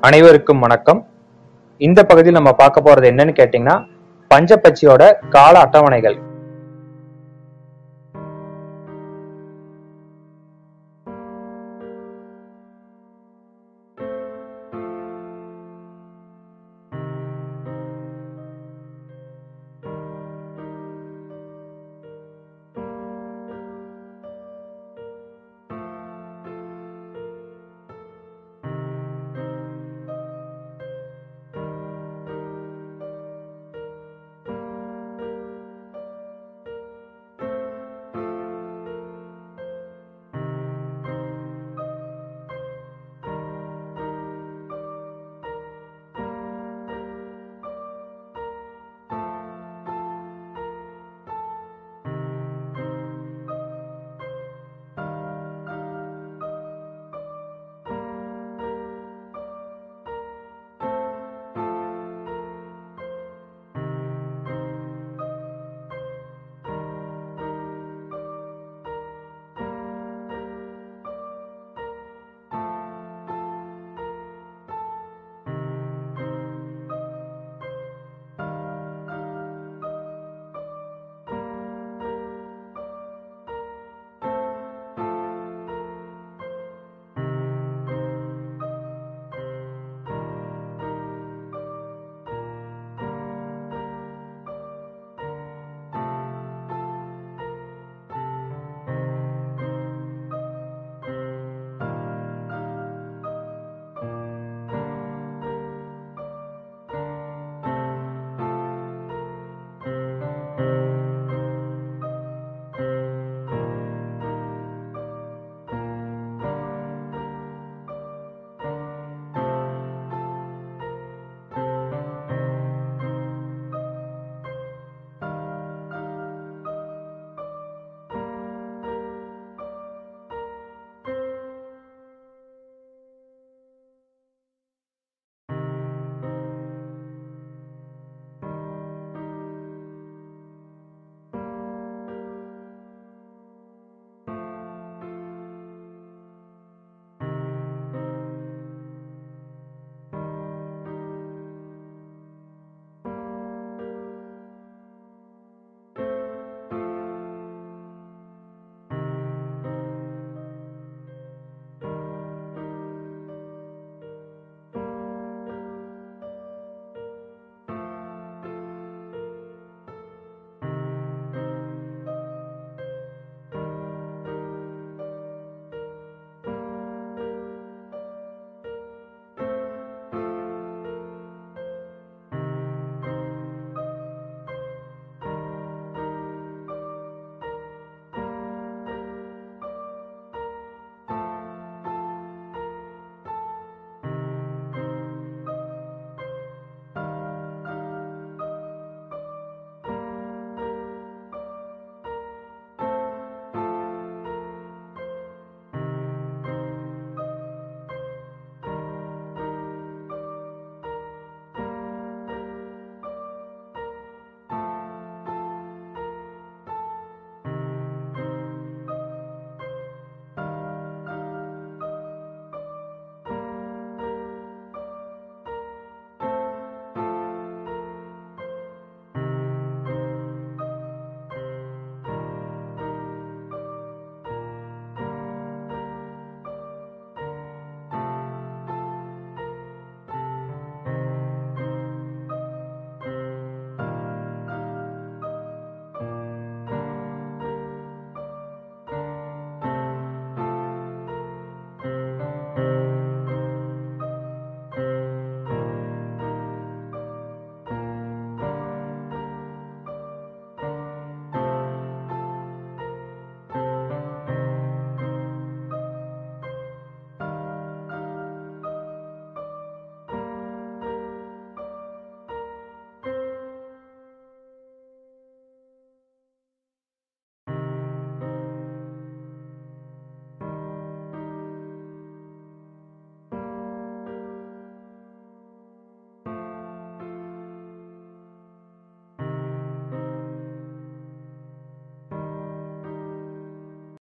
அனைவருக்கும் வணக்கம். இந்த பகுதியில் நம்ம பார்க்க போறது என்னன்னு கேட்டீங்கன்னா பஞ்சப்பட்சியோட கால அட்டவணைகள்.